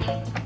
you